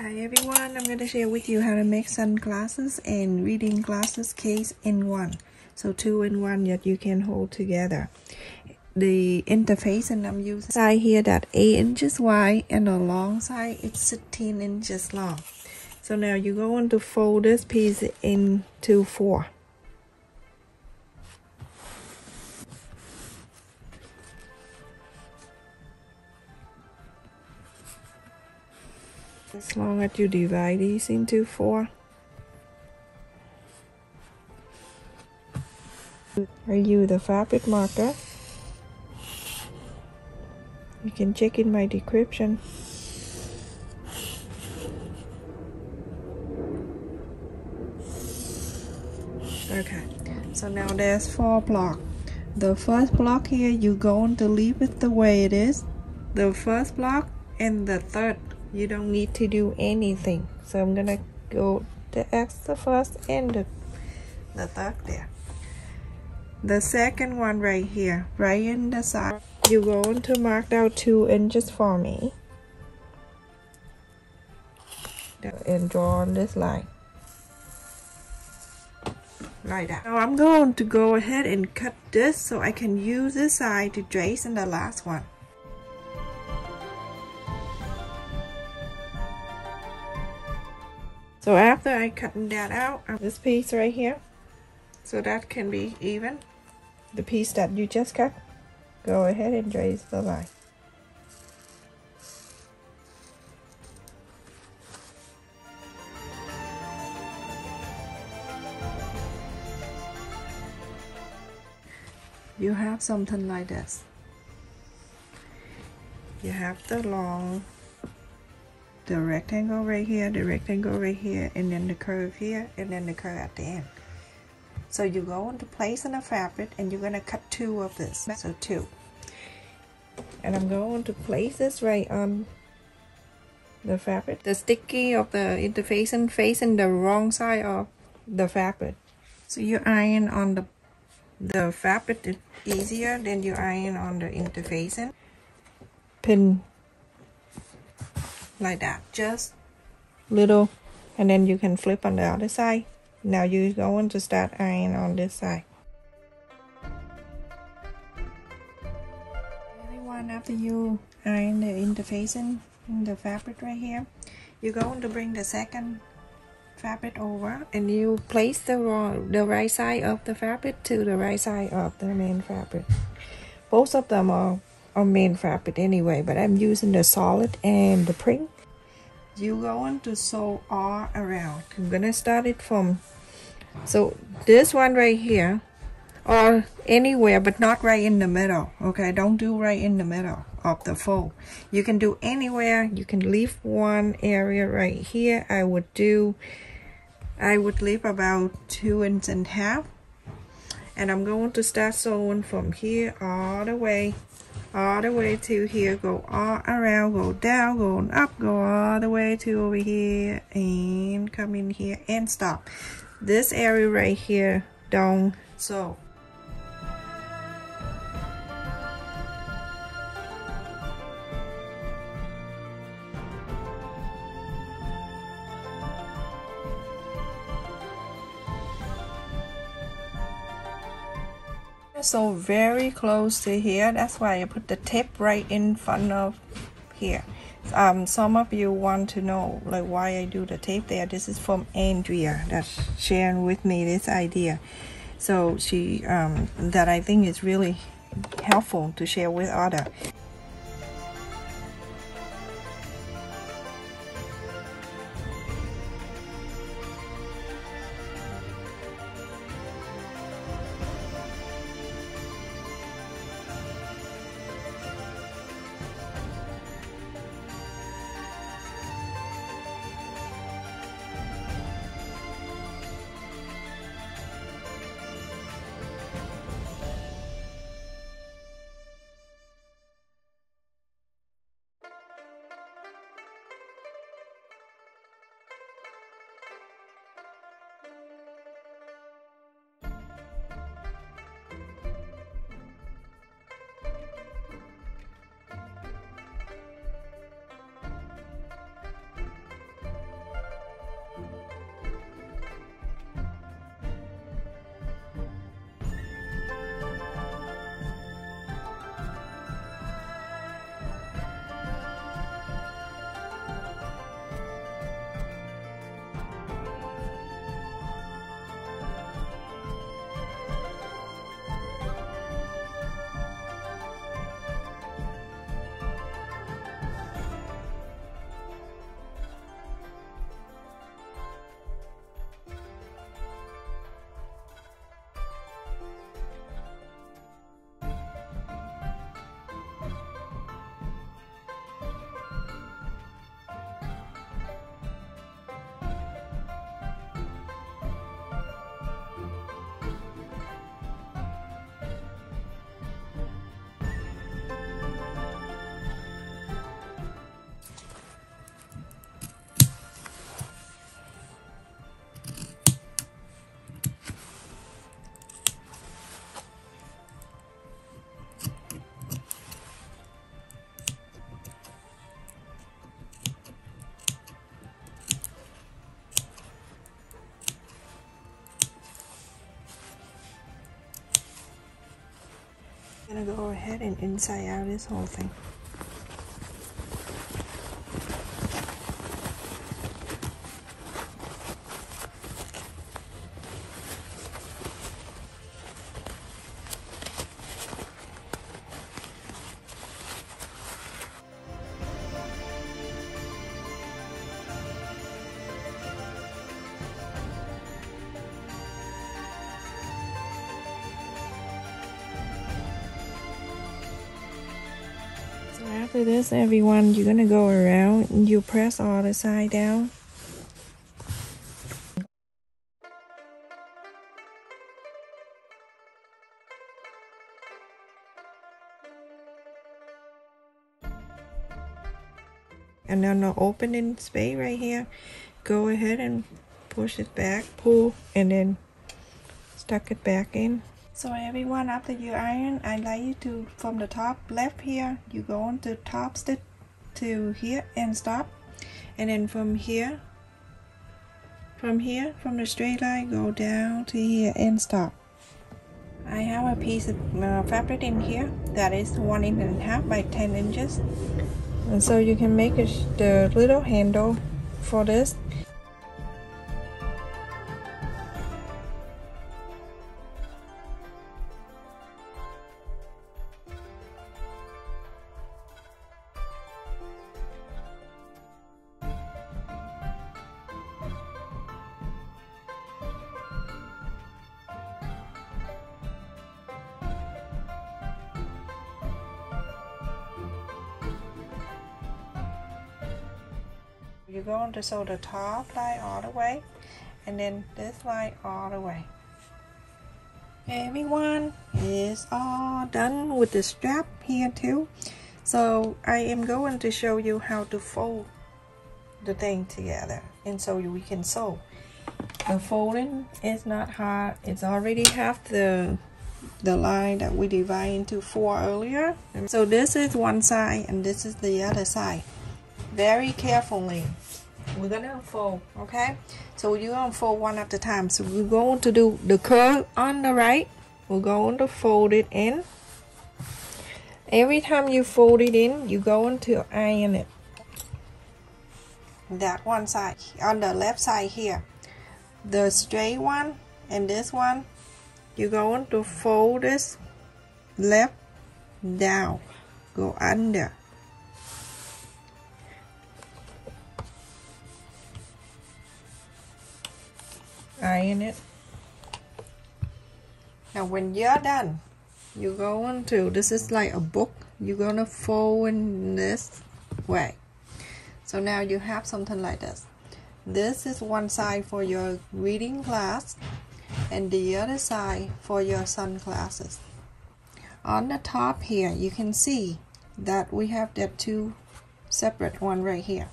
Hi everyone, I'm going to share with you how to make sunglasses and reading glasses case in one. So two in one that you can hold together. The interface and I'm using side here that 8 inches wide and the long side it's 16 inches long. So now you're going to fold this piece into four. As long as you divide these into four. I use the fabric marker? You can check in my description. Okay so now there's four blocks the first block here you're going to leave it the way it is. The first block and the third you don't need to do anything. So I'm gonna go the extra first and the, the third there. The second one right here right in the side. You're going to mark out two inches for me. And draw on this line. Like that now I'm going to go ahead and cut this so I can use this side to trace in the last one After I cut that out, um, this piece right here, so that can be even, the piece that you just cut, go ahead and trace the line. You have something like this. You have the long the rectangle right here, the rectangle right here, and then the curve here, and then the curve at the end. So you go into place in the fabric and you're gonna cut two of this, so two. And I'm going to place this right on the fabric. The sticky of the interfacing facing the wrong side of the fabric. So you iron on the the fabric easier than you iron on the interfacing. Pin like that. Just little and then you can flip on the other side. Now you're going to start iron on this side. Everyone after you iron the interfacing in the fabric right here. You're going to bring the second fabric over and you place the wrong, the right side of the fabric to the right side of the main fabric. Both of them are or main fabric anyway but I'm using the solid and the print. You're going to sew all around. I'm gonna start it from so this one right here or anywhere but not right in the middle okay? Don't do right in the middle of the fold. You can do anywhere. You can leave one area right here. I would do I would leave about two inches and a half. And I'm going to start sewing from here all the way all the way to here go all around go down go up go all the way to over here and come in here and stop. This area right here down so so very close to here. That's why I put the tip right in front of here. Um, some of you want to know like why I do the tape there. This is from Andrea that's sharing with me this idea. So she um, that I think is really helpful to share with other go ahead and inside out this whole thing. After this, everyone, you're gonna go around and you press all the side down. And then the opening space right here, go ahead and push it back, pull, and then stuck it back in. So everyone, after you iron, I like you to, from the top left here, you go on to top stitch to here and stop. And then from here, from here, from the straight line, go down to here and stop. I have a piece of uh, fabric in here that is one inch and a half by 10 inches. And so you can make it the little handle for this You're going to sew the top line all the way and then this line all the way. Everyone is all done with the strap here too. So I am going to show you how to fold the thing together and so we can sew. The folding is not hard. It's already half the the line that we divided into four earlier. So this is one side and this is the other side very carefully. We're gonna unfold, okay? So you're gonna fold one at a time. So we're going to do the curve on the right. We're going to fold it in. Every time you fold it in, you're going to iron it. That one side, on the left side here. The straight one and this one, you're going to fold this left down, go under iron it. Now when you're done, you're going to, this is like a book, you're to fold in this way. So now you have something like this. This is one side for your reading class and the other side for your sunglasses. On the top here, you can see that we have the two separate one right here.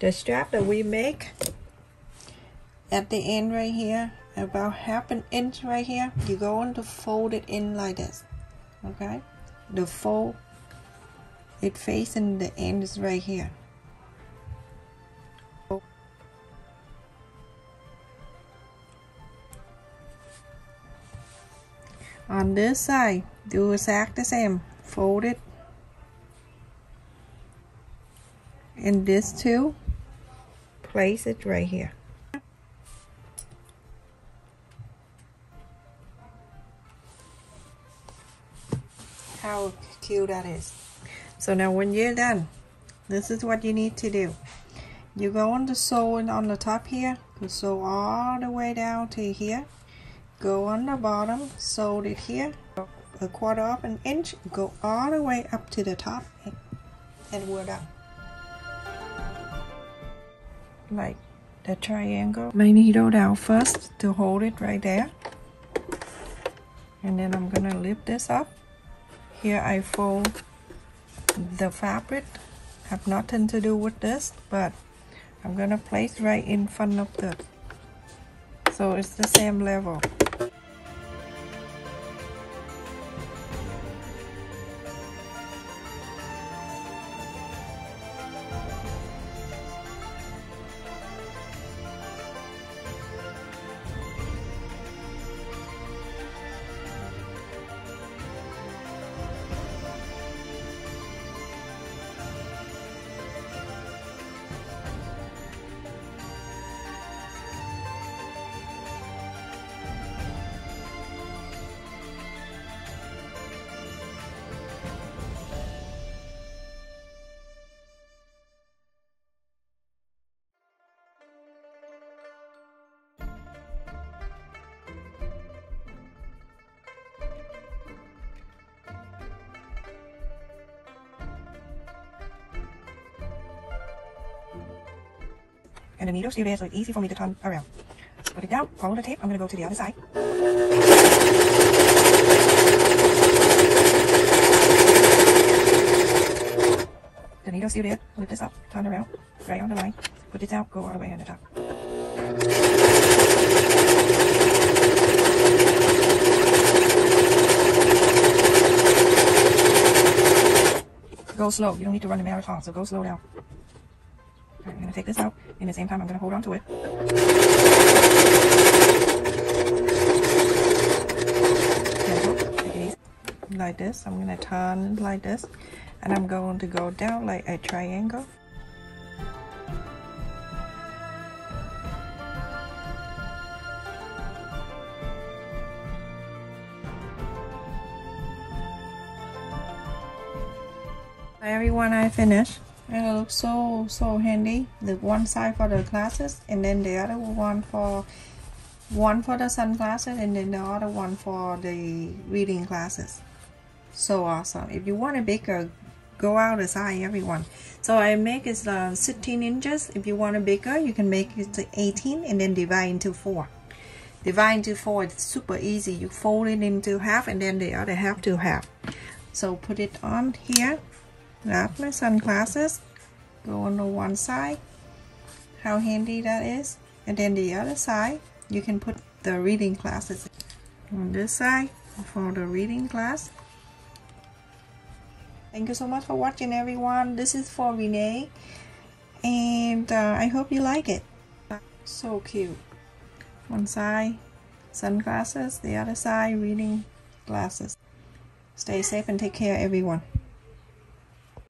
The strap that we make at the end right here about half an inch right here you're going to fold it in like this okay? The fold it facing the end is right here. On this side do exactly the same fold it. And this too place it right here cute that is. So now when you're done this is what you need to do. You go on the sewing on the top here sew all the way down to here. Go on the bottom sew it here a quarter of an inch go all the way up to the top and we're done. Like the triangle. My needle down first to hold it right there. And then I'm gonna lift this up here I fold the fabric. Have nothing to do with this but I'm gonna place right in front of the so it's the same level And the needle still there, so it's easy for me to turn around. Put it down, follow the tape. I'm gonna go to the other side. The needle's still there. Lift this up, turn around, right on the line. Put this out, go all the way on the top. Go slow. You don't need to run the marathon, so go slow down. Gonna take this out. In the same time, I'm gonna hold on to it. Like this. I'm gonna turn like this, and I'm going to go down like a triangle. Everyone, I finished. It looks so so handy. The one side for the glasses and then the other one for one for the sunglasses and then the other one for the reading glasses. So awesome. If you want a bigger, go out the size everyone. So I make it uh, 16 inches. If you want a bigger, you can make it to 18 and then divide into four. Divide into four, it's super easy. You fold it into half and then the other half to half. So put it on here Got my sunglasses. Go on the one side. How handy that is. And then the other side, you can put the reading glasses on this side for the reading class. Thank you so much for watching everyone. This is for Renee. And uh, I hope you like it. So cute. One side, sunglasses. The other side, reading glasses. Stay safe and take care everyone.